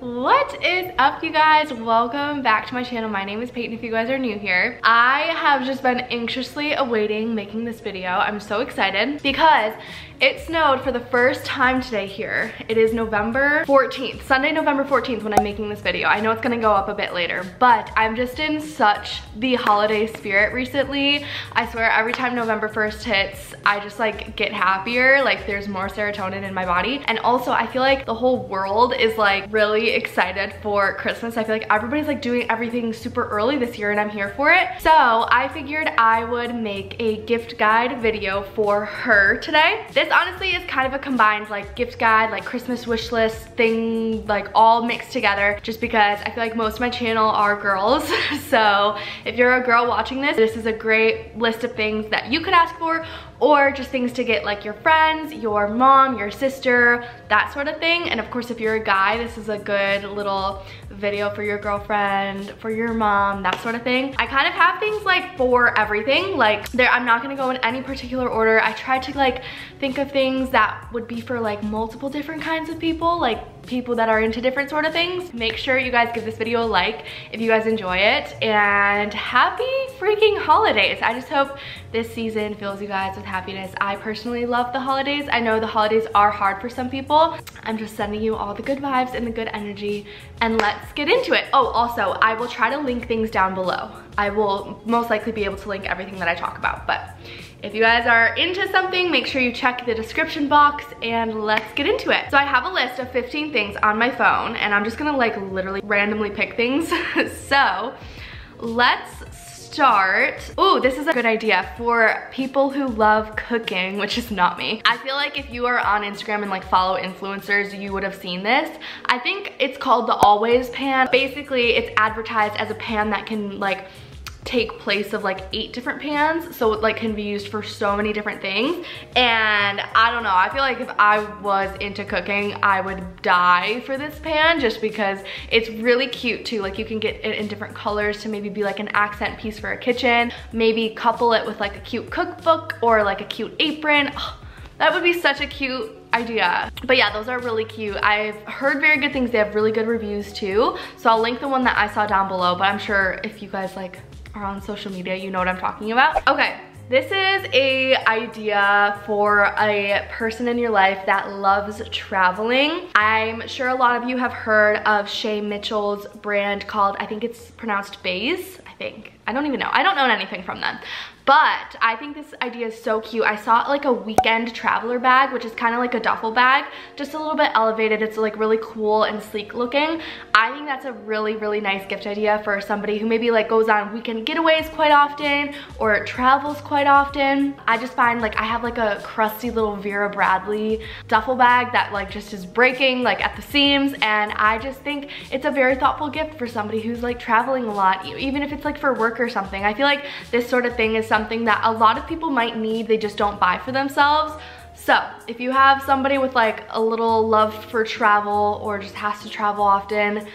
What is up you guys? Welcome back to my channel. My name is Peyton if you guys are new here. I have just been anxiously awaiting making this video. I'm so excited because it snowed for the first time today here. It is November 14th, Sunday, November 14th when I'm making this video. I know it's gonna go up a bit later, but I'm just in such the holiday spirit recently. I swear every time November 1st hits, I just like get happier. Like there's more serotonin in my body. And also I feel like the whole world is like really excited for Christmas. I feel like everybody's like doing everything super early this year and I'm here for it. So I figured I would make a gift guide video for her today. This honestly is kind of a combined like gift guide, like Christmas wish list thing, like all mixed together just because I feel like most of my channel are girls. so if you're a girl watching this, this is a great list of things that you could ask for or just things to get like your friends, your mom, your sister, that sort of thing. And of course, if you're a guy, this is a good little video for your girlfriend, for your mom, that sort of thing. I kind of have things like for everything. Like there, I'm not gonna go in any particular order. I try to like think of things that would be for like multiple different kinds of people, like people that are into different sort of things. Make sure you guys give this video a like if you guys enjoy it and happy freaking holidays. I just hope this season fills you guys with happiness. I personally love the holidays. I know the holidays are hard for some people. I'm just sending you all the good vibes and the good energy and let's get into it. Oh, also, I will try to link things down below. I will most likely be able to link everything that I talk about, but if you guys are into something, make sure you check the description box and let's get into it. So I have a list of 15 things on my phone and I'm just gonna like literally randomly pick things. so let's start. Oh, this is a good idea for people who love cooking, which is not me. I feel like if you are on Instagram and like follow influencers, you would have seen this. I think it's called the Always Pan. Basically, it's advertised as a pan that can like take place of like eight different pans so it like can be used for so many different things and I don't know I feel like if I was into cooking I would die for this pan just because it's really cute too like you can get it in different colors to maybe be like an accent piece for a kitchen maybe couple it with like a cute cookbook or like a cute apron oh, that would be such a cute idea. But yeah, those are really cute. I've heard very good things. They have really good reviews too. So I'll link the one that I saw down below, but I'm sure if you guys like are on social media, you know what I'm talking about. Okay, this is a idea for a person in your life that loves traveling. I'm sure a lot of you have heard of Shay Mitchell's brand called, I think it's pronounced Béis, I think. I don't even know. I don't know anything from them. But I think this idea is so cute. I saw like a weekend traveler bag, which is kind of like a duffel bag, just a little bit elevated. It's like really cool and sleek looking. I think that's a really, really nice gift idea for somebody who maybe like goes on weekend getaways quite often or travels quite often. I just find like I have like a crusty little Vera Bradley duffel bag that like just is breaking like at the seams and I just think it's a very thoughtful gift for somebody who's like traveling a lot, even if it's like for work or something. I feel like this sort of thing is something something that a lot of people might need, they just don't buy for themselves. So if you have somebody with like a little love for travel or just has to travel often,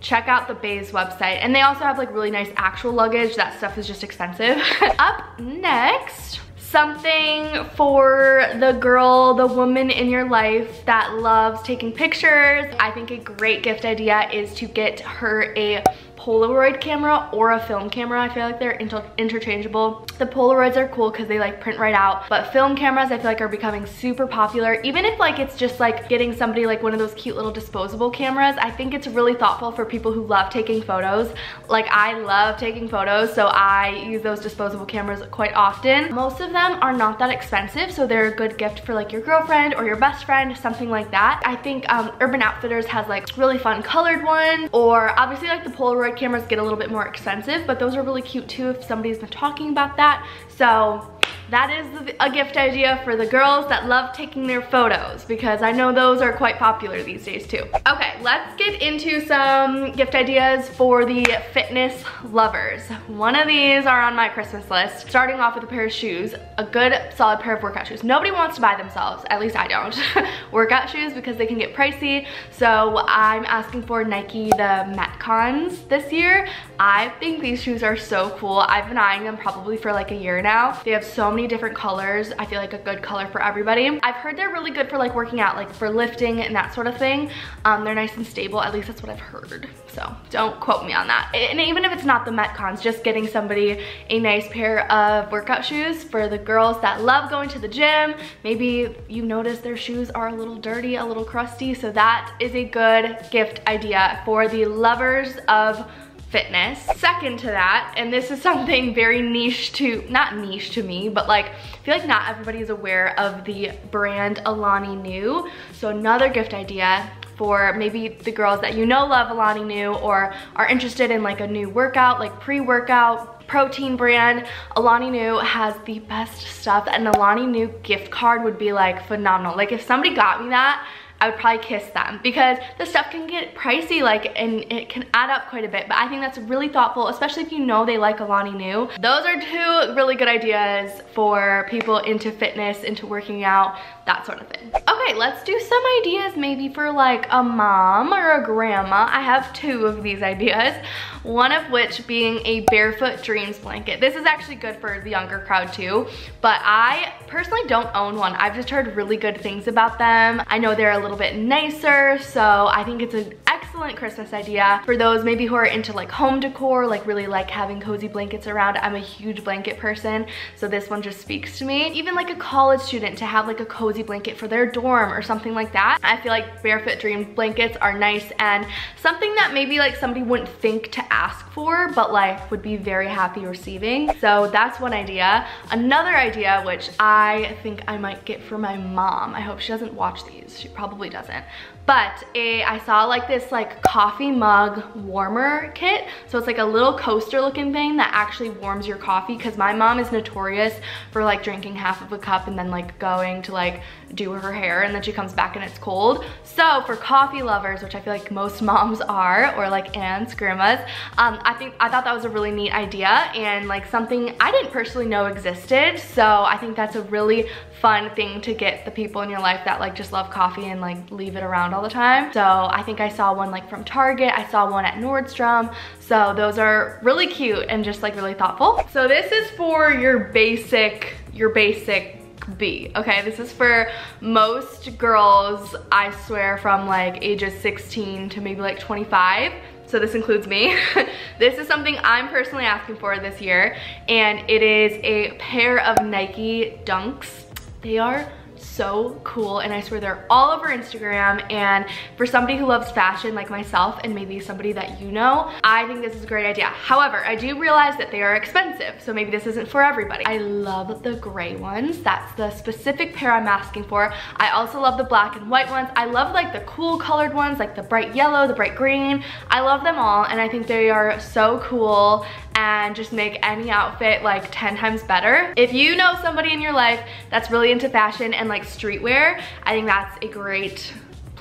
check out the Béis website. And they also have like really nice actual luggage. That stuff is just expensive. Up next, something for the girl, the woman in your life that loves taking pictures. I think a great gift idea is to get her a Polaroid camera or a film camera. I feel like they're inter interchangeable. The Polaroids are cool because they like print right out, but film cameras I feel like are becoming super popular. Even if like it's just like getting somebody like one of those cute little disposable cameras, I think it's really thoughtful for people who love taking photos. Like I love taking photos, so I use those disposable cameras quite often. Most of them are not that expensive, so they're a good gift for like your girlfriend or your best friend, something like that. I think um, Urban Outfitters has like really fun colored ones, or obviously like the Polaroid cameras get a little bit more expensive, but those are really cute too if somebody's been talking about that. So that is a gift idea for the girls that love taking their photos because I know those are quite popular these days too. Okay, let's get into some gift ideas for the fitness lovers. One of these are on my Christmas list. Starting off with a pair of shoes, a good solid pair of workout shoes. Nobody wants to buy themselves, at least I don't, workout shoes because they can get pricey. So I'm asking for Nike the Metcons this year. I think these shoes are so cool. I've been eyeing them probably for like a year now. They have so many different colors. I feel like a good color for everybody. I've heard they're really good for like working out, like for lifting and that sort of thing. Um, they're nice and stable, at least that's what I've heard. So don't quote me on that. And even if it's not the Metcons, just getting somebody a nice pair of workout shoes for the girls that love going to the gym. Maybe you notice their shoes are a little dirty, a little crusty. So that is a good gift idea for the lovers of fitness. Second to that, and this is something very niche to, not niche to me, but like, I feel like not everybody is aware of the brand Alani Nu. So another gift idea for maybe the girls that you know love Alani Nu or are interested in like a new workout, like pre-workout, protein brand. Alani Nu has the best stuff and Alani Nu gift card would be like phenomenal. Like if somebody got me that, I would probably kiss them because the stuff can get pricey like and it can add up quite a bit but I think that's really thoughtful especially if you know they like Alani Nu. Those are two really good ideas for people into fitness, into working out, that sort of thing. Okay, let's do some ideas maybe for like a mom or a grandma. I have two of these ideas, one of which being a Barefoot Dreams blanket. This is actually good for the younger crowd too, but I personally don't own one. I've just heard really good things about them. I know they're a little bit nicer, so I think it's an excellent Christmas idea for those maybe who are into like home decor, like really like having cozy blankets around. I'm a huge blanket person, so this one just speaks to me. Even like a college student to have like a cozy blanket for their dorm or something like that. I feel like Barefoot Dream blankets are nice and something that maybe like somebody wouldn't think to ask for, but like would be very happy receiving. So that's one idea. Another idea, which I think I might get for my mom. I hope she doesn't watch these. She probably doesn't but I saw like this like coffee mug warmer kit. So it's like a little coaster looking thing that actually warms your coffee because my mom is notorious for like drinking half of a cup and then like going to like do her hair and then she comes back and it's cold. So for coffee lovers, which I feel like most moms are, or like aunts, grandmas, um, I think I thought that was a really neat idea and like something I didn't personally know existed. So I think that's a really fun thing to get the people in your life that like just love coffee and like leave it around all the time. So I think I saw one like from Target. I saw one at Nordstrom. So those are really cute and just like really thoughtful. So this is for your basic, your basic B. Okay, this is for most girls, I swear, from like ages 16 to maybe like 25. So this includes me. this is something I'm personally asking for this year, and it is a pair of Nike Dunks. They are so cool and I swear they're all over Instagram and for somebody who loves fashion like myself and maybe somebody that you know, I think this is a great idea. However, I do realize that they are expensive, so maybe this isn't for everybody. I love the gray ones. That's the specific pair I'm asking for. I also love the black and white ones. I love like the cool colored ones, like the bright yellow, the bright green. I love them all and I think they are so cool and just make any outfit like 10 times better. If you know somebody in your life that's really into fashion and like streetwear, I think that's a great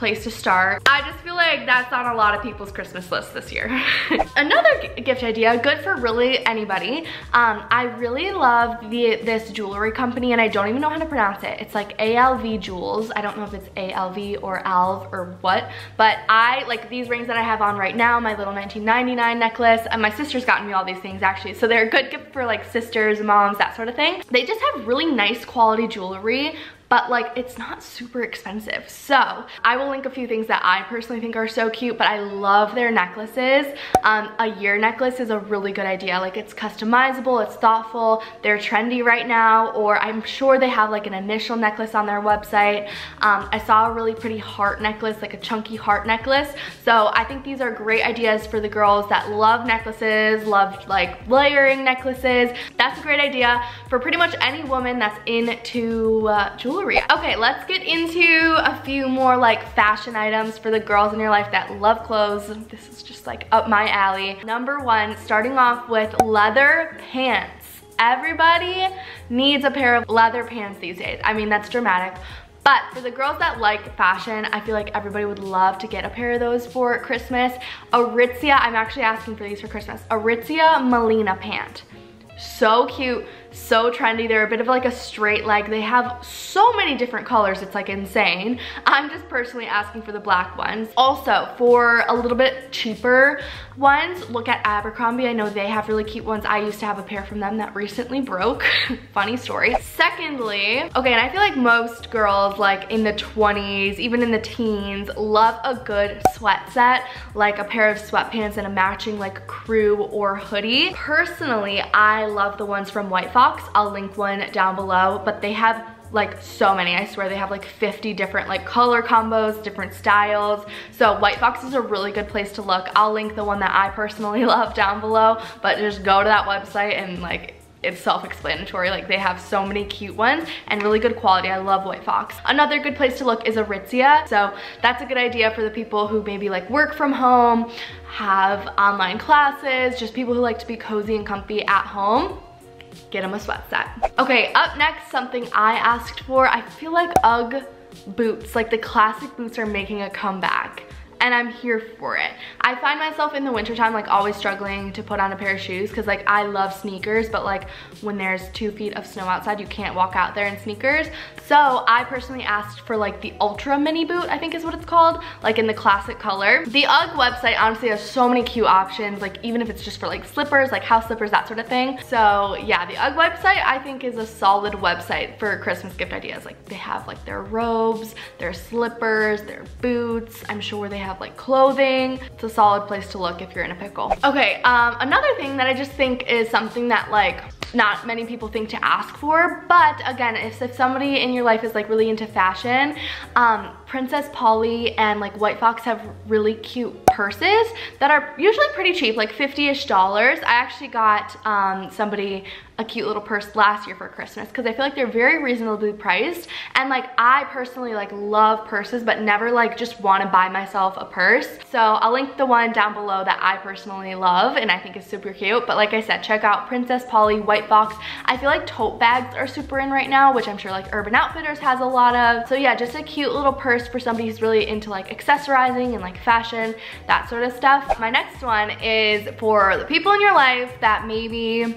place to start. I just feel like that's on a lot of people's Christmas list this year. Another gift idea, good for really anybody. Um, I really love the this jewelry company and I don't even know how to pronounce it. It's like ALV Jewels. I don't know if it's ALV or ALV or what, but I like these rings that I have on right now, my little 1999 necklace, and my sister's gotten me all these things actually. So they're a good gift for like sisters, moms, that sort of thing. They just have really nice quality jewelry but like it's not super expensive. So I will link a few things that I personally think are so cute, but I love their necklaces. Um, a year necklace is a really good idea. Like it's customizable, it's thoughtful, they're trendy right now, or I'm sure they have like an initial necklace on their website. Um, I saw a really pretty heart necklace, like a chunky heart necklace. So I think these are great ideas for the girls that love necklaces, love like layering necklaces. That's a great idea for pretty much any woman that's into uh, jewelry jewelry. Okay, let's get into a few more like fashion items for the girls in your life that love clothes. This is just like up my alley. Number one, starting off with leather pants. Everybody needs a pair of leather pants these days. I mean, that's dramatic, but for the girls that like fashion, I feel like everybody would love to get a pair of those for Christmas. Aritzia, I'm actually asking for these for Christmas. Aritzia Melina pant. So cute, so trendy. They're a bit of like a straight leg. They have so many different colors. It's like insane. I'm just personally asking for the black ones. Also, for a little bit cheaper ones, look at Abercrombie. I know they have really cute ones. I used to have a pair from them that recently broke. Funny story. Secondly, okay, and I feel like most girls like in the 20s, even in the teens, love a good sweat set, like a pair of sweatpants and a matching like crew or hoodie. Personally, I love the ones from White Fox. I'll link one down below, but they have like so many. I swear they have like 50 different like color combos, different styles. So White Fox is a really good place to look. I'll link the one that I personally love down below, but just go to that website and like it's self-explanatory. Like they have so many cute ones and really good quality. I love White Fox. Another good place to look is Aritzia. So that's a good idea for the people who maybe like work from home, have online classes, just people who like to be cozy and comfy at home get them a sweat set. Okay, up next, something I asked for. I feel like UGG boots, like the classic boots are making a comeback and I'm here for it. I find myself in the wintertime like always struggling to put on a pair of shoes because like I love sneakers but like when there's two feet of snow outside you can't walk out there in sneakers. So I personally asked for like the ultra mini boot I think is what it's called like in the classic color. The UGG website honestly has so many cute options like even if it's just for like slippers like house slippers that sort of thing. So yeah the UGG website I think is a solid website for Christmas gift ideas like they have like their robes, their slippers, their boots. I'm sure they have have like clothing. It's a solid place to look if you're in a pickle. Okay, um, another thing that I just think is something that like not many people think to ask for, but again, if, if somebody in your life is like really into fashion, um, Princess Polly and like White Fox have really cute purses that are usually pretty cheap, like 50-ish dollars. I actually got um, somebody a cute little purse last year for Christmas because I feel like they're very reasonably priced and like I personally like love purses but never like just want to buy myself a purse. So I'll link the one down below that I personally love and I think is super cute. But like I said, check out Princess Polly White Fox. I feel like tote bags are super in right now, which I'm sure like Urban Outfitters has a lot of. So yeah, just a cute little purse for somebody who's really into like accessorizing and like fashion, that sort of stuff. My next one is for the people in your life that maybe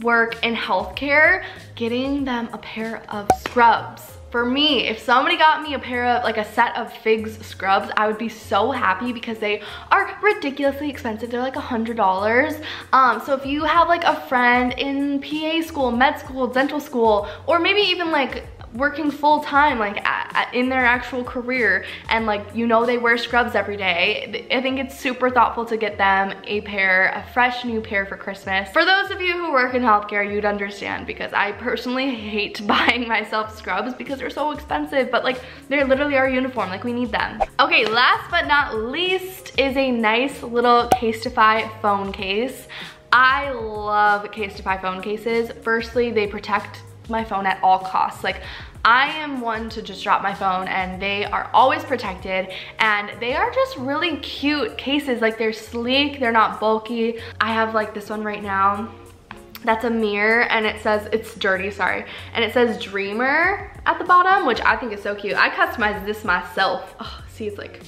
work in healthcare, getting them a pair of scrubs. For me, if somebody got me a pair of, like a set of Figs scrubs, I would be so happy because they are ridiculously expensive. They're like a $100. Um, so if you have like a friend in PA school, med school, dental school, or maybe even like working full time like at, in their actual career and like you know they wear scrubs every day. I think it's super thoughtful to get them a pair a fresh new pair for Christmas. For those of you who work in healthcare you'd understand because I personally hate buying myself scrubs because they're so expensive but like they're literally our uniform like we need them. Okay last but not least is a nice little Casetify phone case. I love Casetify phone cases. Firstly, they protect my phone at all costs. Like I am one to just drop my phone and they are always protected and they are just really cute cases. Like they're sleek, they're not bulky. I have like this one right now that's a mirror and it says it's dirty sorry and it says dreamer at the bottom which i think is so cute i customized this myself oh see it's like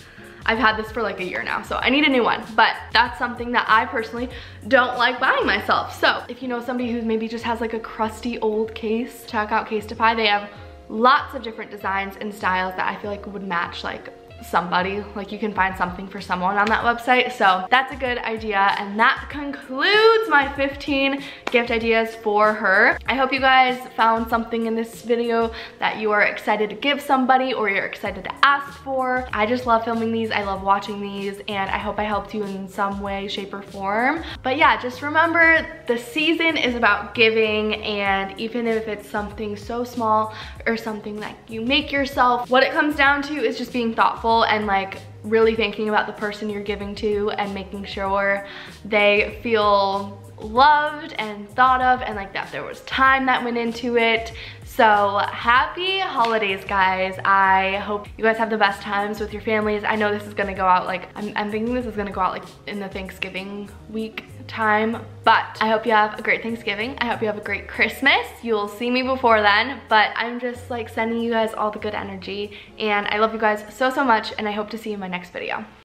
I've had this for like a year now, so I need a new one. But that's something that I personally don't like buying myself. So if you know somebody who maybe just has like a crusty old case, check out Casetify. They have lots of different designs and styles that I feel like would match like somebody like you can find something for someone on that website. So that's a good idea. And that concludes my 15 gift ideas for her. I hope you guys found something in this video that you are excited to give somebody or you're excited to ask for. I just love filming these. I love watching these. And i hope i helped you in some way shape or form. But yeah just remember the season is about giving. And even if it's something so small or something that you make yourself what it comes down to is just being thoughtful and like really thinking about the person you're giving to and making sure they feel loved and thought of and like that there was time that went into it so happy holidays guys i hope you guys have the best times with your families i know this is gonna go out like i'm, I'm thinking this is gonna go out like in the thanksgiving week time but I hope you have a great Thanksgiving. I hope you have a great Christmas. You'll see me before then, but I'm just like sending you guys all the good energy and I love you guys so, so much and I hope to see you in my next video.